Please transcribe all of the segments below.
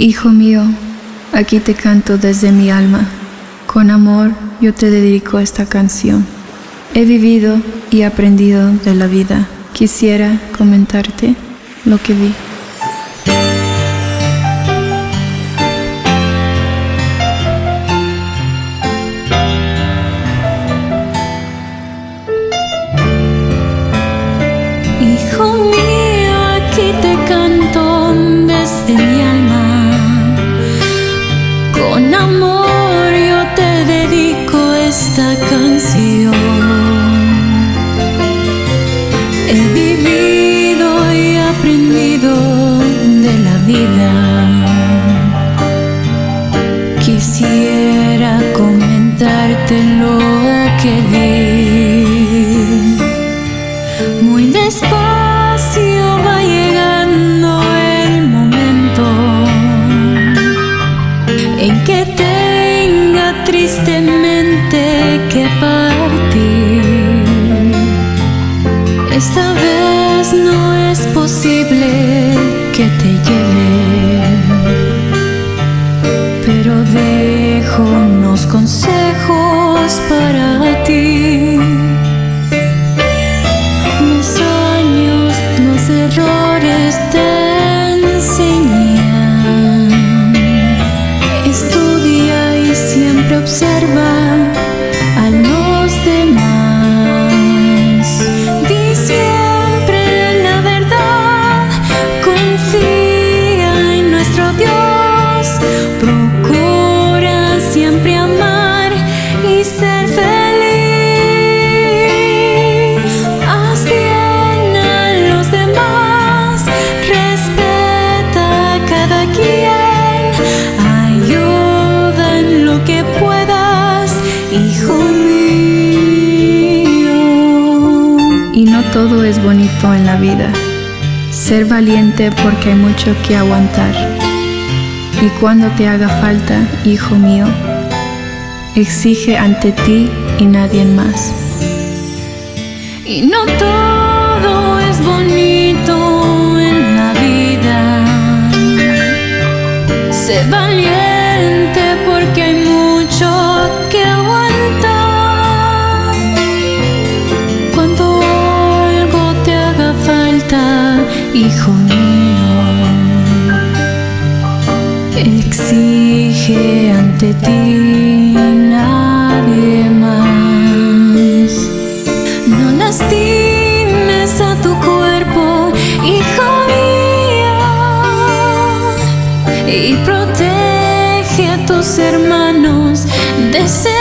Hijo mío, aquí te canto desde mi alma. Con amor yo te dedico esta canción. He vivido y aprendido de la vida. Quisiera comentarte lo que vi. Esta canción. He vivido y aprendido de la vida. Quisiera comentarte lo que vi. Muy despacio va llegando el momento en que tristemente que partir. Esta vez no es posible que te lleve, hijo mío. Y no todo es bonito en la vida. Ser valiente porque hay mucho que aguantar. Y cuando te haga falta, hijo mío, exige ante ti y nadie más. Y no todo hijo mío, exige ante ti nadie más. No lastimes a tu cuerpo, hijo mío, y protege a tus hermanos de ese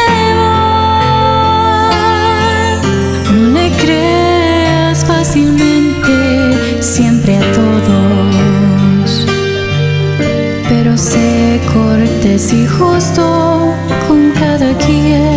cortés y justo con cada quien.